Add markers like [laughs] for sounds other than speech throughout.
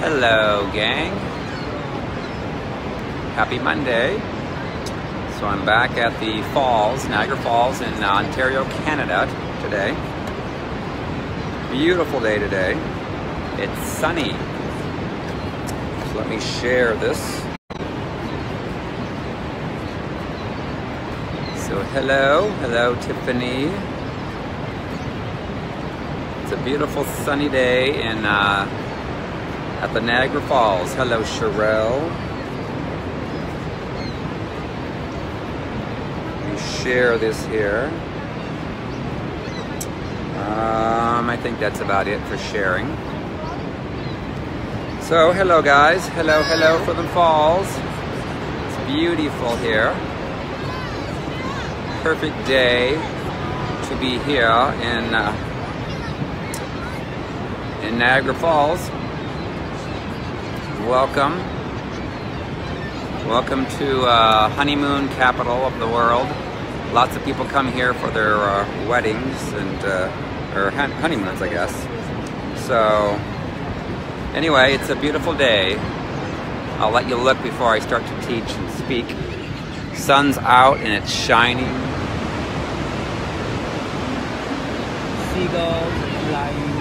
Hello, gang. Happy Monday. So I'm back at the Falls, Niagara Falls in Ontario, Canada today. Beautiful day today. It's sunny. So let me share this. So hello, hello Tiffany. It's a beautiful sunny day in uh, at the Niagara Falls. Hello Sherelle. Me share this here. Um, I think that's about it for sharing. So hello guys, hello, hello for the falls. It's beautiful here. Perfect day to be here in uh, in Niagara Falls. Welcome. Welcome to uh, honeymoon capital of the world. Lots of people come here for their uh, weddings and uh, or honeymoons, I guess. So anyway, it's a beautiful day. I'll let you look before I start to teach and speak. Sun's out and it's shining. Seagulls flying.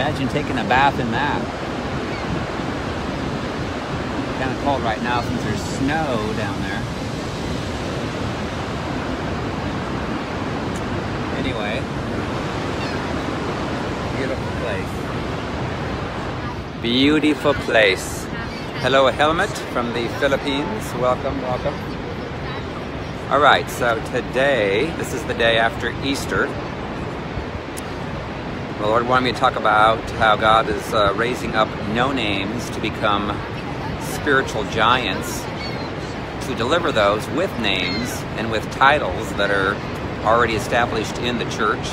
Imagine taking a bath in that. Kind of cold right now since there's snow down there. Anyway, beautiful place. Beautiful place. Hello, Helmet from the Philippines. Welcome, welcome. All right, so today, this is the day after Easter. The Lord wanted me to talk about how God is uh, raising up no names to become spiritual giants, to deliver those with names and with titles that are already established in the church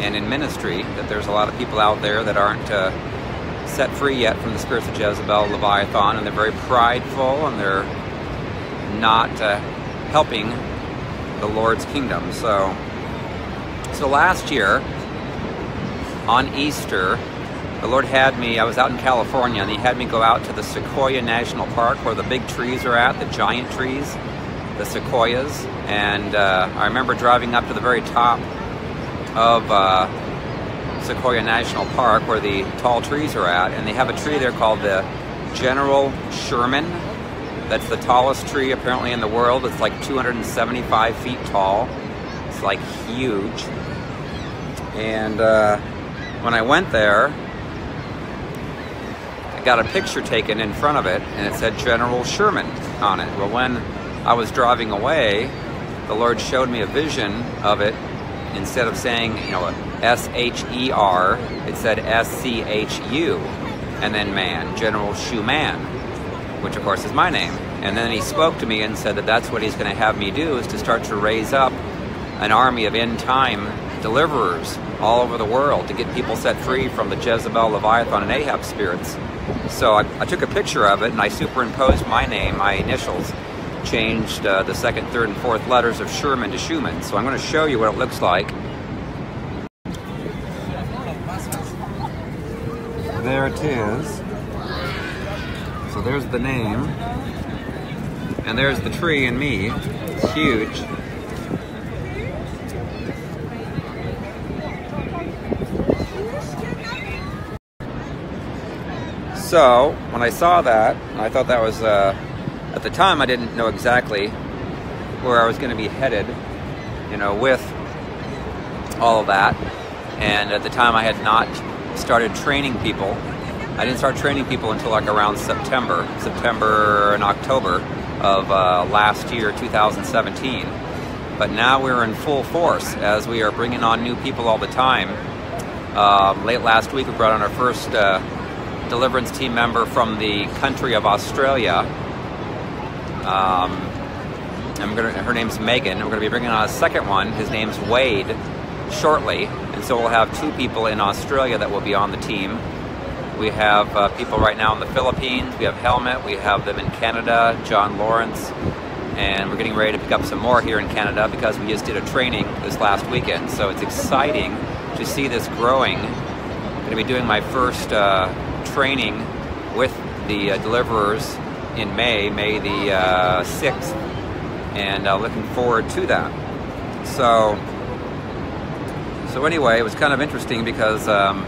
and in ministry. That there's a lot of people out there that aren't uh, set free yet from the spirits of Jezebel, Leviathan, and they're very prideful and they're not uh, helping the Lord's kingdom. So, so last year, on Easter, the Lord had me, I was out in California, and He had me go out to the Sequoia National Park where the big trees are at, the giant trees, the sequoias. And uh, I remember driving up to the very top of uh, Sequoia National Park where the tall trees are at, and they have a tree there called the General Sherman. That's the tallest tree apparently in the world. It's like 275 feet tall. It's like huge. And uh, when I went there, I got a picture taken in front of it and it said General Sherman on it. Well, when I was driving away, the Lord showed me a vision of it. Instead of saying, you know, S-H-E-R, it said S-C-H-U, and then man, General Schuman, which of course is my name. And then he spoke to me and said that that's what he's going to have me do is to start to raise up an army of end time deliverers all over the world to get people set free from the Jezebel, Leviathan, and Ahab spirits. So I, I took a picture of it and I superimposed my name, my initials, changed uh, the second, third, and fourth letters of Sherman to Schuman. So I'm going to show you what it looks like. There it is. So there's the name. And there's the tree and me. It's huge. So when I saw that, I thought that was, uh, at the time I didn't know exactly where I was going to be headed, you know, with all of that. And at the time I had not started training people. I didn't start training people until like around September, September and October of uh, last year, 2017. But now we're in full force as we are bringing on new people all the time. Uh, late last week we brought on our first uh, deliverance team member from the country of Australia. Um, I'm gonna, her name's Megan. We're going to be bringing on a second one. His name's Wade shortly. And so we'll have two people in Australia that will be on the team. We have uh, people right now in the Philippines. We have Helmet. We have them in Canada, John Lawrence. And we're getting ready to pick up some more here in Canada because we just did a training this last weekend. So it's exciting to see this growing. I'm going to be doing my first uh, training with the uh, deliverers in May, May the 6th. Uh, and uh, looking forward to that. So, so anyway, it was kind of interesting because um,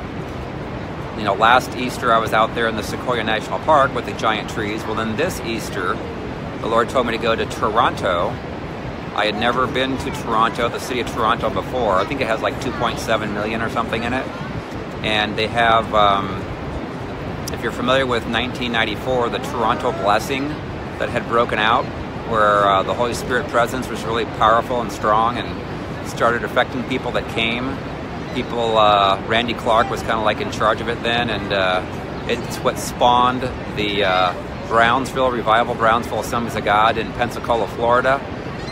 you know, last Easter I was out there in the Sequoia National Park with the giant trees. Well, then this Easter, the Lord told me to go to Toronto. I had never been to Toronto, the city of Toronto, before. I think it has like 2.7 million or something in it. And they have, um, if you're familiar with 1994, the Toronto Blessing that had broken out, where uh, the Holy Spirit presence was really powerful and strong and started affecting people that came people, uh, Randy Clark was kind of like in charge of it then, and uh, it's what spawned the uh, Brownsville Revival, Brownsville Assemblies of God in Pensacola, Florida.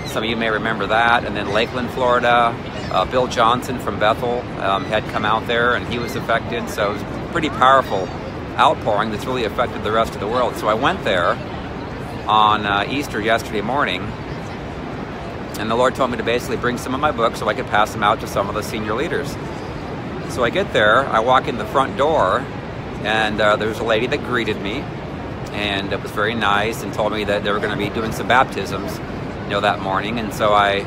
Some of you may remember that. And then Lakeland, Florida, uh, Bill Johnson from Bethel um, had come out there and he was affected. So it was pretty powerful outpouring that's really affected the rest of the world. So I went there on uh, Easter yesterday morning and the Lord told me to basically bring some of my books so I could pass them out to some of the senior leaders. So I get there, I walk in the front door, and uh, there's a lady that greeted me, and it was very nice and told me that they were going to be doing some baptisms, you know, that morning. And so I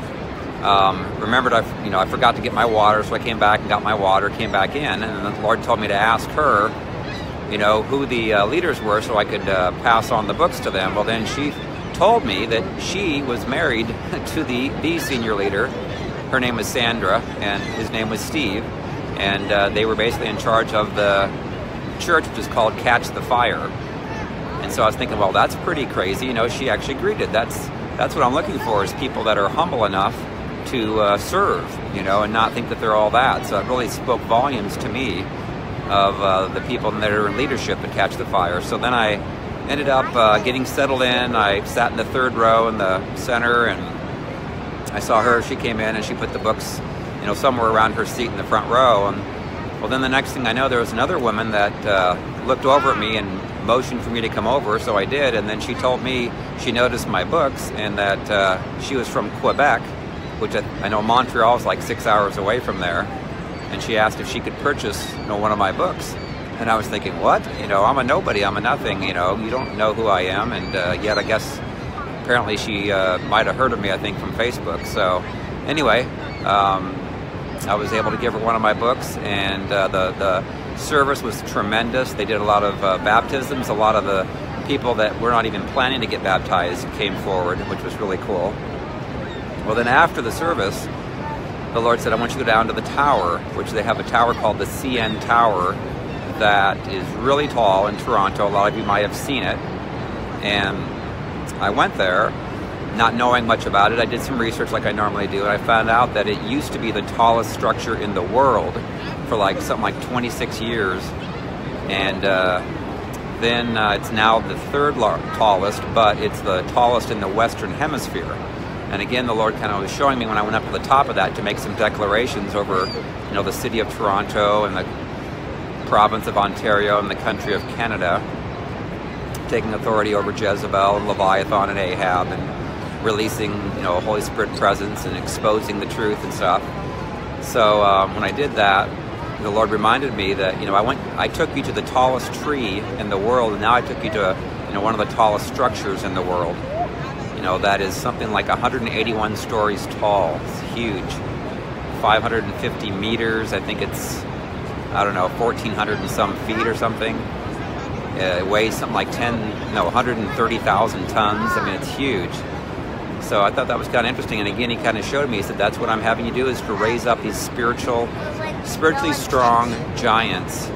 um, remembered, I, you know, I forgot to get my water, so I came back and got my water, came back in, and the Lord told me to ask her, you know, who the uh, leaders were so I could uh, pass on the books to them. Well, then she told me that she was married [laughs] to the, the senior leader. Her name was Sandra, and his name was Steve. And uh, they were basically in charge of the church, which is called Catch the Fire. And so I was thinking, well, that's pretty crazy. You know, she actually greeted. That's that's what I'm looking for is people that are humble enough to uh, serve, you know, and not think that they're all that. So it really spoke volumes to me of uh, the people that are in leadership at Catch the Fire. So then I ended up uh, getting settled in. I sat in the third row in the center, and I saw her. She came in and she put the books, you know, somewhere around her seat in the front row. And well, then the next thing I know, there was another woman that uh, looked over at me and motioned for me to come over, so I did. And then she told me she noticed my books and that uh, she was from Quebec, which I, I know Montreal is like six hours away from there. And she asked if she could purchase, you know, one of my books. And I was thinking, what? You know, I'm a nobody. I'm a nothing. You know, you don't know who I am. And uh, yet, I guess apparently she uh, might have heard of me. I think from Facebook. So, anyway, um, I was able to give her one of my books, and uh, the the service was tremendous. They did a lot of uh, baptisms. A lot of the people that were not even planning to get baptized came forward, which was really cool. Well, then after the service, the Lord said, I want you to go down to the tower, which they have a tower called the CN Tower that is really tall in Toronto. A lot of you might have seen it. And I went there not knowing much about it. I did some research like I normally do, and I found out that it used to be the tallest structure in the world for like something like 26 years. And uh, then uh, it's now the third tallest, but it's the tallest in the Western Hemisphere. And again, the Lord kind of was showing me when I went up to the top of that to make some declarations over, you know, the city of Toronto and the province of Ontario and the country of Canada, taking authority over Jezebel and Leviathan and Ahab and releasing, you know, a Holy Spirit presence and exposing the truth and stuff. So um, when I did that, the Lord reminded me that, you know, I went, I took you to the tallest tree in the world, and now I took you to, you know, one of the tallest structures in the world. You know, that is something like 181 stories tall. It's huge. 550 meters. I think it's I don't know, 1,400 and some feet or something. It weighs something like 10, no, 130,000 tons. I mean, it's huge. So I thought that was kind of interesting. And again, he kind of showed me, he said, that's what I'm having you do is to raise up these spiritual, spiritually strong giants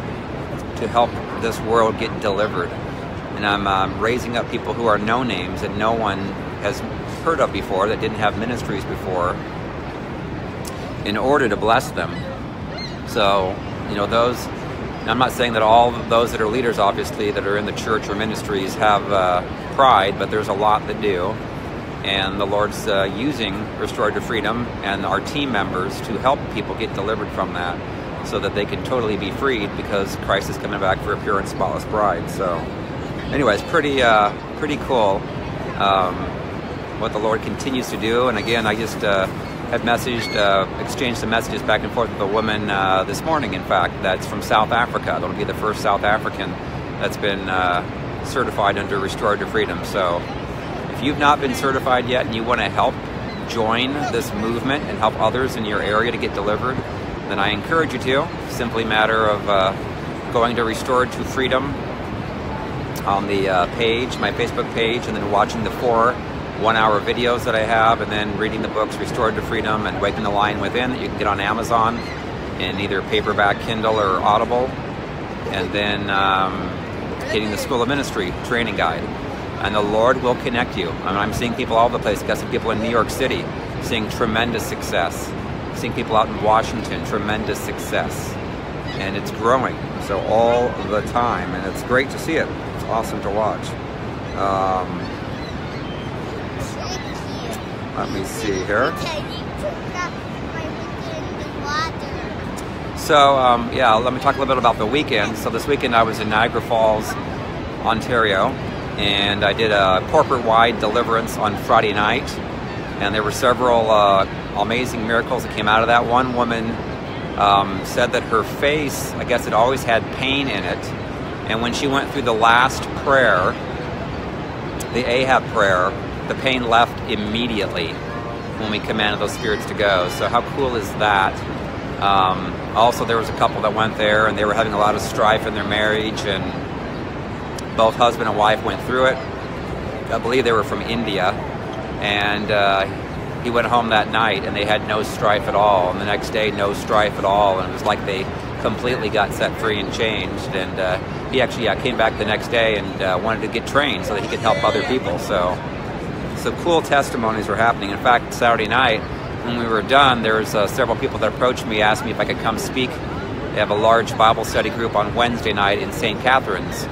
to help this world get delivered. And I'm um, raising up people who are no names and no one has heard of before, that didn't have ministries before, in order to bless them. So you know, those, I'm not saying that all those that are leaders, obviously, that are in the church or ministries have uh, pride, but there's a lot that do. And the Lord's uh, using Restored to Freedom and our team members to help people get delivered from that so that they can totally be freed because Christ is coming back for a pure and spotless bride. So, anyways, pretty, uh, pretty cool um, what the Lord continues to do. And again, I just uh, had messaged, uh, exchanged some messages back and forth with a woman uh, this morning, in fact, that's from South Africa. That'll be the first South African that's been uh, certified under Restored to Freedom. So if you've not been certified yet and you want to help join this movement and help others in your area to get delivered, then I encourage you to. Simply matter of uh, going to Restored to Freedom on the uh, page, my Facebook page, and then watching the four one hour videos that I have, and then reading the books Restored to Freedom and Waking the Lion Within that you can get on Amazon in either paperback, Kindle, or Audible. And then um, getting the School of Ministry training guide. And the Lord will connect you. I mean, I'm seeing people all over the place. Got some people in New York City seeing tremendous success. Seeing people out in Washington, tremendous success. And it's growing. So all the time. And it's great to see it. It's awesome to watch. Um, let me see here. So, um, yeah, let me talk a little bit about the weekend. So, this weekend I was in Niagara Falls, Ontario, and I did a corporate wide deliverance on Friday night. And there were several uh, amazing miracles that came out of that. One woman um, said that her face, I guess, it always had pain in it. And when she went through the last prayer, the Ahab prayer, the pain left immediately when we commanded those spirits to go. So how cool is that? Um, also, there was a couple that went there and they were having a lot of strife in their marriage, and both husband and wife went through it. I believe they were from India, and uh, he went home that night and they had no strife at all. And the next day, no strife at all, and it was like they completely got set free and changed. And uh, he actually yeah, came back the next day and uh, wanted to get trained so that he could help other people. So so cool testimonies were happening. In fact, Saturday night, when we were done, there was uh, several people that approached me, asked me if I could come speak. They have a large Bible study group on Wednesday night in St. Catharines,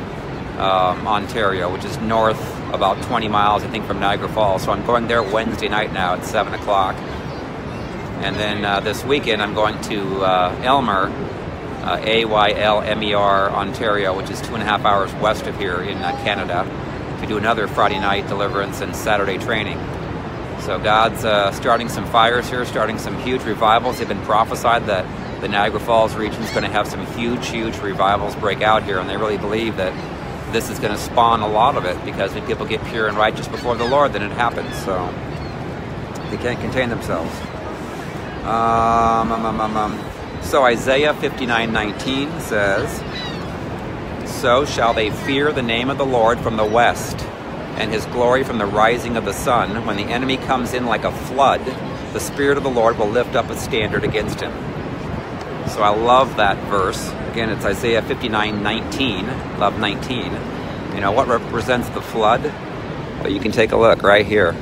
um, Ontario, which is north about 20 miles, I think, from Niagara Falls. So I'm going there Wednesday night now at 7 o'clock. And then uh, this weekend, I'm going to uh, Aylmer, uh, A-Y-L-M-E-R, Ontario, which is two and a half hours west of here in uh, Canada to do another Friday night deliverance and Saturday training. So God's uh, starting some fires here, starting some huge revivals. They've been prophesied that the Niagara Falls region is going to have some huge, huge revivals break out here, and they really believe that this is going to spawn a lot of it because when people get pure and righteous before the Lord, then it happens. So they can't contain themselves. Um, um, um, um so Isaiah 59:19 says, so shall they fear the name of the Lord from the west, and his glory from the rising of the sun. When the enemy comes in like a flood, the Spirit of the Lord will lift up a standard against him. So I love that verse. Again, it's Isaiah 59 19. Love 19. You know, what represents the flood? But you can take a look right here.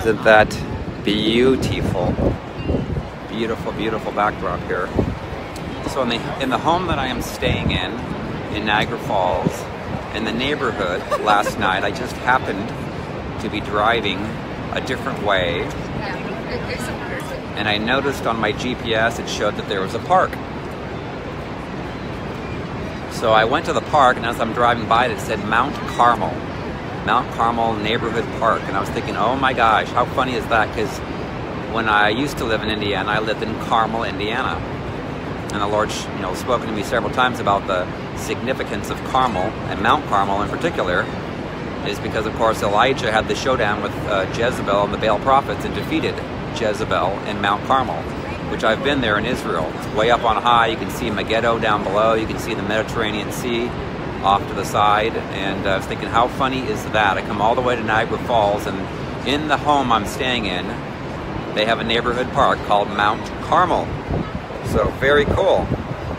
Isn't that beautiful? Beautiful, beautiful backdrop here. So in the, in the home that I am staying in, in Niagara Falls, in the neighborhood [laughs] last night, I just happened to be driving a different way. And I noticed on my GPS it showed that there was a park. So I went to the park, and as I'm driving by it, it said Mount Carmel. Mount Carmel Neighborhood Park. And I was thinking, oh my gosh, how funny is that? Because when I used to live in Indiana, I lived in Carmel, Indiana. And the Lord, you know, spoken to me several times about the significance of Carmel and Mount Carmel in particular, is because, of course, Elijah had the showdown with uh, Jezebel and the Baal prophets and defeated Jezebel in Mount Carmel, which I've been there in Israel. It's way up on high. You can see Megiddo down below. You can see the Mediterranean Sea off to the side. And uh, I was thinking, how funny is that? I come all the way to Niagara Falls, and in the home I'm staying in, they have a neighborhood park called Mount Carmel. So very cool.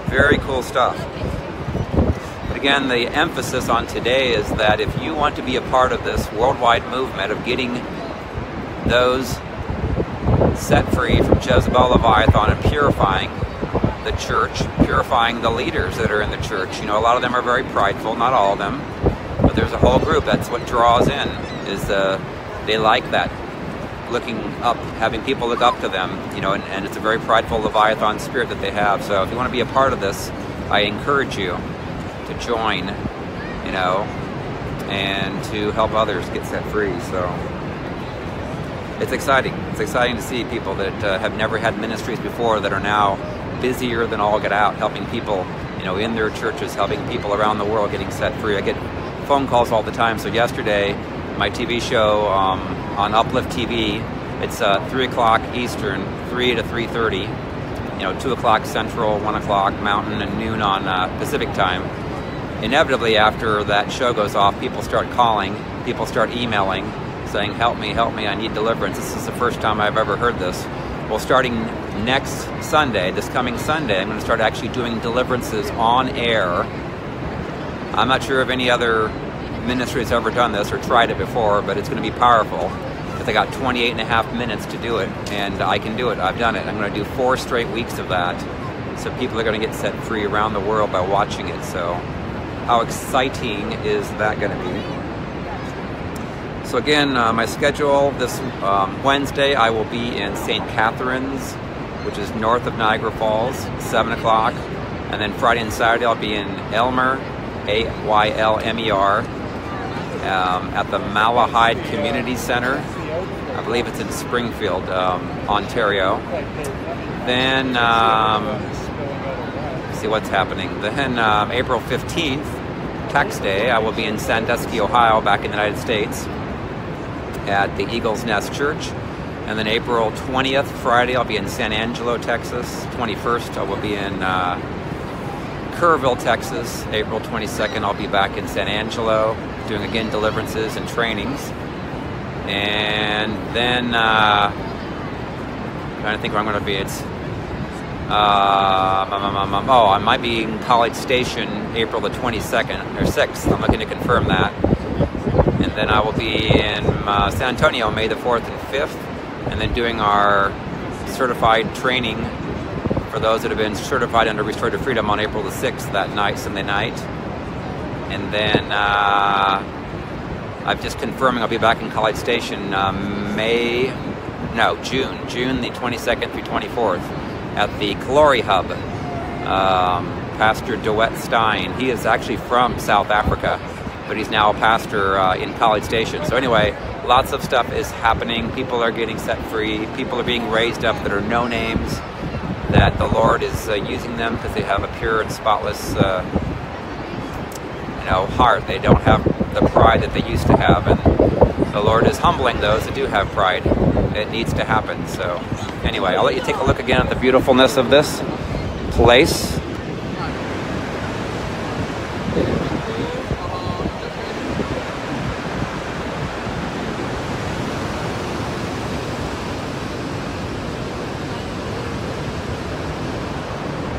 Very cool stuff. But again, the emphasis on today is that if you want to be a part of this worldwide movement of getting those set free from Jezebel Leviathan and purifying the church, purifying the leaders that are in the church. You know, a lot of them are very prideful, not all of them, but there's a whole group. That's what draws in, is uh, they like that, looking up, having people look up to them, you know, and, and it's a very prideful Leviathan spirit that they have. So if you want to be a part of this, I encourage you to join, you know, and to help others get set free. So it's exciting. It's exciting to see people that uh, have never had ministries before that are now busier than all get out, helping people, you know, in their churches, helping people around the world getting set free. I get phone calls all the time. So yesterday, my TV show um, on Uplift TV, it's uh, three o'clock Eastern, three to three thirty. You know, two o'clock Central, one o'clock Mountain, and noon on uh, Pacific time. Inevitably, after that show goes off, people start calling, people start emailing, saying, "Help me, help me! I need deliverance." This is the first time I've ever heard this. Well, starting next Sunday, this coming Sunday, I'm going to start actually doing deliverances on air. I'm not sure if any other ministry has ever done this or tried it before, but it's going to be powerful. Because I got 28 and a half minutes to do it, and I can do it. I've done it. I'm going to do four straight weeks of that. So people are going to get set free around the world by watching it. So, how exciting is that going to be? So again, uh, my schedule this um, Wednesday, I will be in St. Catharines, which is north of Niagara Falls, 7 o'clock. And then Friday and Saturday, I'll be in Aylmer, A-Y-L-M-E-R, um, at the Malahide Community Center. I believe it's in Springfield, um, Ontario. Then, um, see what's happening. Then um, April 15th, Tax Day, I will be in Sandusky, Ohio, back in the United States at the Eagles Nest Church. And then April 20th, Friday, I'll be in San Angelo, Texas. 21st, I will be in uh, Kerrville, Texas. April 22nd, I'll be back in San Angelo doing again deliverances and trainings. And then, uh, trying to think where I'm going to be. It's uh, oh, I might be in College Station April the 22nd or 6th. I'm looking to confirm that then I will be in uh, San Antonio May the 4th and 5th, and then doing our certified training for those that have been certified under Restored to Freedom on April the 6th that night, Sunday night. And then uh, I'm just confirming I'll be back in College Station uh, May, no, June, June the 22nd through 24th at the Glory Hub. Um, Pastor DeWitt Stein, he is actually from South Africa but he's now a pastor uh, in College Station. So anyway, lots of stuff is happening. People are getting set free. People are being raised up that are no names. That the Lord is uh, using them because they have a pure and spotless, uh, you know, heart. They don't have the pride that they used to have, and the Lord is humbling those that do have pride. It needs to happen. So anyway, I'll let you take a look again at the beautifulness of this place.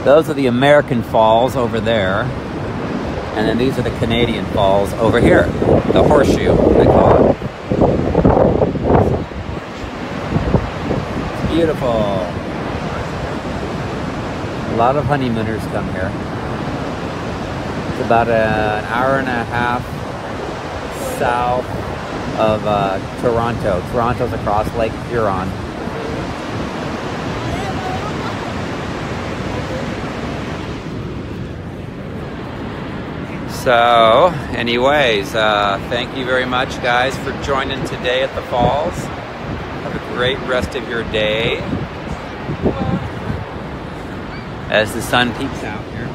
Those are the American falls over there. And then these are the Canadian falls over here. The horseshoe, they call it. It's beautiful. A lot of honeymooners come here. It's about an hour and a half south of uh, Toronto. Toronto's across Lake Huron. So, anyways, uh, thank you very much, guys, for joining today at the falls. Have a great rest of your day as the sun peeks out here.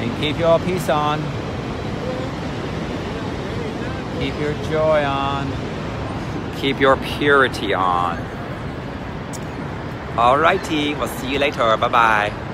And keep your peace on. Keep your joy on Keep your purity on. Alrighty, we'll see you later. Bye bye.